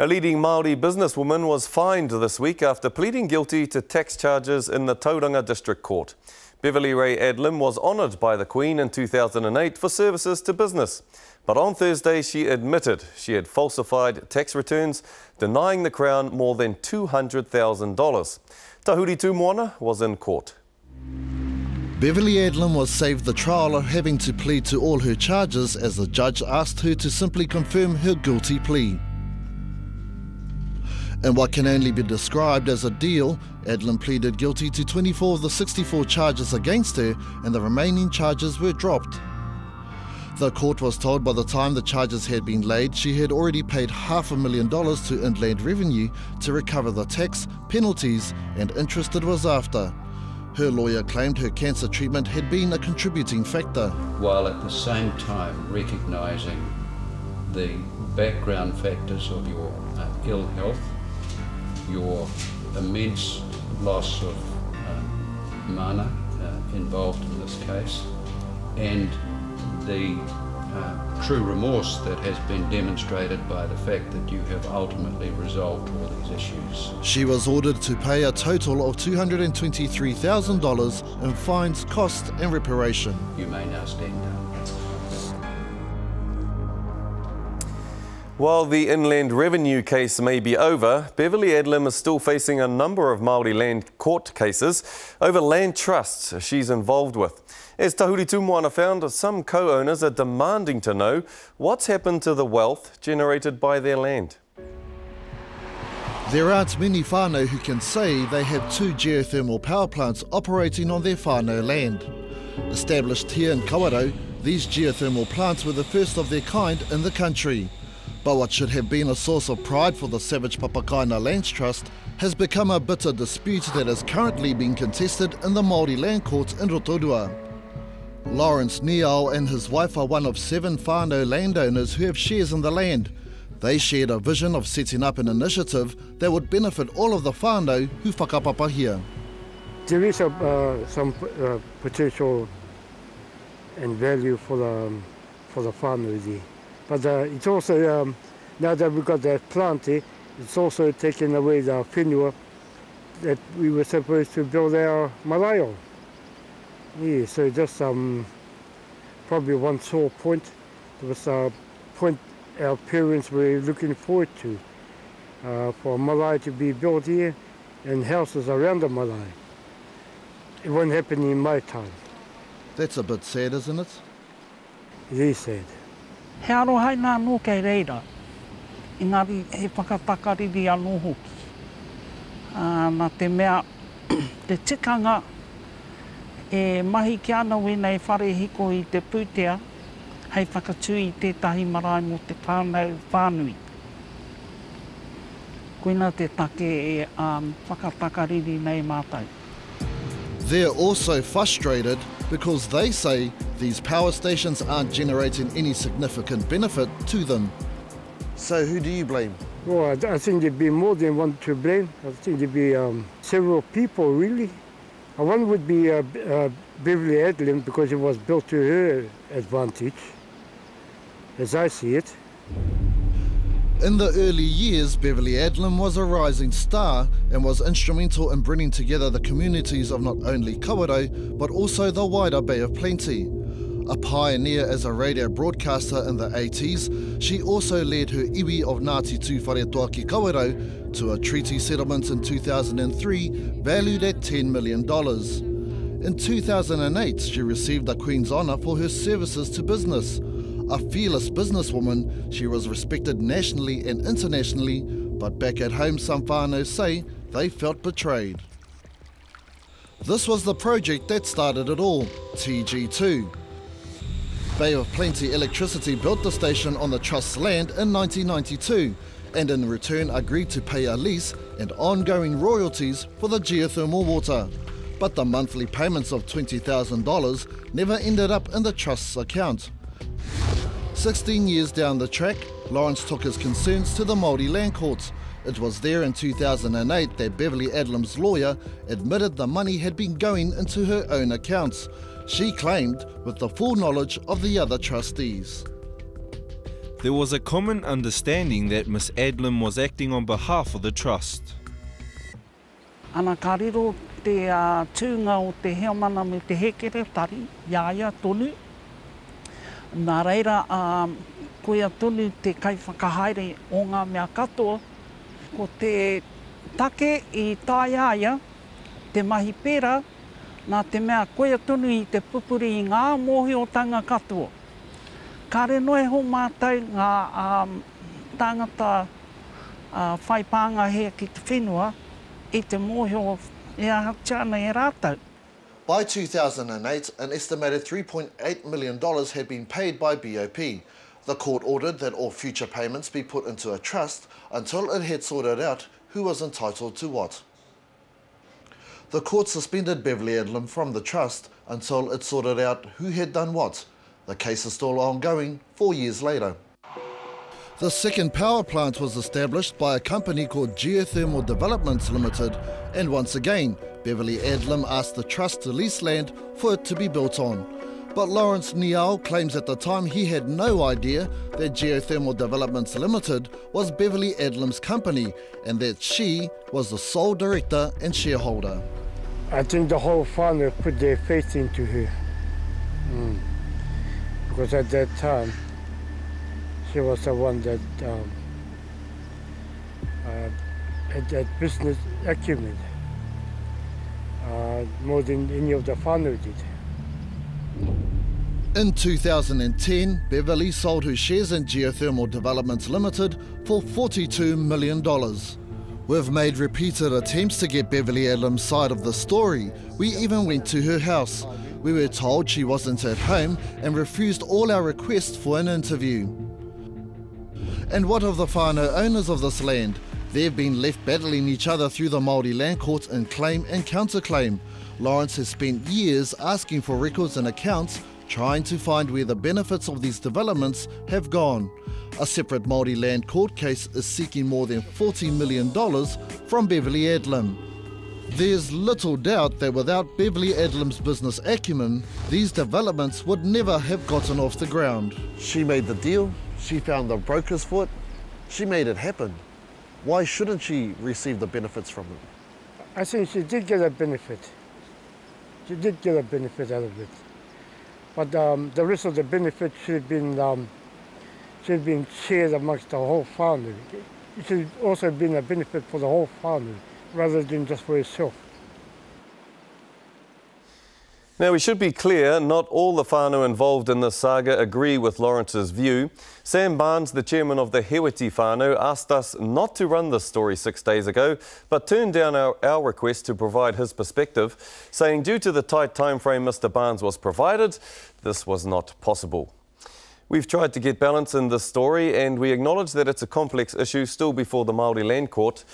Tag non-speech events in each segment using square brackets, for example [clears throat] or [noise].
A leading Māori businesswoman was fined this week after pleading guilty to tax charges in the Tauranga District Court. Beverly Ray Adlam was honoured by the Queen in 2008 for services to business. But on Thursday, she admitted she had falsified tax returns, denying the Crown more than $200,000. Tahuri Tumuana was in court. Beverly Adlam was saved the trial of having to plead to all her charges as the judge asked her to simply confirm her guilty plea. In what can only be described as a deal, Adlam pleaded guilty to 24 of the 64 charges against her and the remaining charges were dropped. The court was told by the time the charges had been laid, she had already paid half a million dollars to Inland Revenue to recover the tax, penalties, and interest it was after. Her lawyer claimed her cancer treatment had been a contributing factor. While at the same time recognising the background factors of your uh, ill health, your immense loss of um, mana uh, involved in this case, and the uh, true remorse that has been demonstrated by the fact that you have ultimately resolved all these issues. She was ordered to pay a total of $223,000 in fines, costs, and reparation. You may now stand down. While the inland revenue case may be over, Beverly Adlam is still facing a number of Māori land court cases over land trusts she's involved with. As Tahuri Tumuana found, some co-owners are demanding to know what's happened to the wealth generated by their land. There aren't many whānau who can say they have two geothermal power plants operating on their whānau land. Established here in Kawerau, these geothermal plants were the first of their kind in the country. But what should have been a source of pride for the Savage Papakāinga Lands Trust has become a bitter dispute that is currently being contested in the Māori Land courts in Rotorua. Lawrence Niall and his wife are one of seven whānau landowners who have shares in the land. They shared a vision of setting up an initiative that would benefit all of the whānau who whakapapa here. There is a, uh, some uh, potential and value for the, um, for the whānau there. But uh, it's also, um, now that we've got that plant here, it's also taken away the whenua that we were supposed to build our marae on. Yeah, so just um, probably one sore point. It was a point our parents were looking forward to, uh, for a marae to be built here and houses around the marae. It won't happen in my time. That's a bit sad, isn't it? It is sad. He arohai nā nō kei reira. Engari he whakatakariri anō hoki. Uh, nā te mea, [clears throat] te tikanga e mahi ki ana wena e whare hiko i te pūtea, hei whakatui i tētahi marae mo te whānau whānui. Koina te take e um, whakatakariri nei mātai. They're also frustrated because they say these power stations aren't generating any significant benefit to them. So who do you blame? Well, I, think there'd be more than one to blame. I think there'd be um, several people, really. Uh, one would be uh, uh, Beverly Adlam because it was built to her advantage, as I see it. In the early years, Beverly Adlam was a rising star and was instrumental in bringing together the communities of not only Kawerau, but also the wider Bay of Plenty. A pioneer as a radio broadcaster in the 80s, she also led her iwi of Ngāti Tūwharetoa Ki Kawerau to a treaty settlement in 2003 valued at $10 million. In 2008, she received the Queen's Honour for her services to business. A fearless businesswoman, she was respected nationally and internationally, but back at home some whānau say they felt betrayed. This was the project that started it all, TG2. Bay of Plenty Electricity built the station on the Trust's land in 1992 and in return agreed to pay a lease and ongoing royalties for the geothermal water. But the monthly payments of $20,000 never ended up in the Trust's account. 16 years down the track, Lawrence took his concerns to the Māori Land Courts. It was there in 2008 that Beverly Adlam's lawyer admitted the money had been going into her own accounts. She claimed with the full knowledge of the other trustees. There was a common understanding that Miss Adlam was acting on behalf of the trust. Ana ka riro te uh, tūnga o te heomana me te hekere tari, iaia tonu. Nā reira, a koe tonu te kaiwhakahaere o ngā mea katoa, ko te take i tāiaia, te mahi pera, nā te mea koe tonu i te pupuri i ngā mohi o tanga katoa. Kare noe ho mātou ngā um, tangata uh, whaipānga hea ki te whenua, i te mohi o ea tana e rātau. By 2008, an estimated $3.8 million had been paid by BOP. The court ordered that all future payments be put into a trust until it had sorted out who was entitled to what. The court suspended Beverly Adlam from the trust until it sorted out who had done what. The case is still ongoing four years later. The second power plant was established by a company called Geothermal Developments Limited, and once again, Beverly Adlam asked the trust to lease land for it to be built on. But Lawrence Niall claims at the time he had no idea that Geothermal Developments Limited was Beverly Adlam's company and that she was the sole director and shareholder. I think the whole family put their faith into her. Mm. Because at that time, she was the one that um, uh, had that business acumen uh, more than any of the family did. In 2010, Beverly sold her shares in Geothermal Developments Limited for $42 million. We've made repeated attempts to get Beverly Adlam's side of the story. We even went to her house. We were told she wasn't at home and refused all our requests for an interview. And what of the whānau owners of this land? They've been left battling each other through the Māori land courts in claim and counterclaim. Lawrence has spent years asking for records and accounts, trying to find where the benefits of these developments have gone. A separate Māori land court case is seeking more than $40 million from Beverly Adlam. There's little doubt that without Beverly Adlam's business acumen, these developments would never have gotten off the ground. She made the deal, she found the brokers foot. she made it happen. Why shouldn't she receive the benefits from it? I think she did get a benefit. She did get a benefit out of it. But um, the rest of the benefit should have been, um, should have been shared amongst the whole family. It should also have been a benefit for the whole family rather than just for herself. Now, we should be clear, not all the whānau involved in this saga agree with Lawrence's view. Sam Barnes, the chairman of the Hewiti whānau, asked us not to run this story six days ago, but turned down our, our request to provide his perspective, saying due to the tight time frame Mr Barnes was provided, this was not possible. We've tried to get balance in this story and we acknowledge that it's a complex issue still before the Māori Land Court.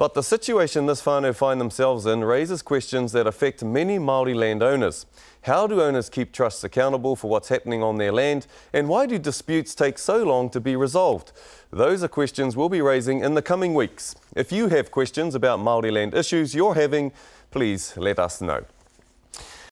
But the situation this whānau find themselves in raises questions that affect many Māori land owners. How do owners keep trusts accountable for what's happening on their land? And why do disputes take so long to be resolved? Those are questions we'll be raising in the coming weeks. If you have questions about Māori land issues you're having, please let us know.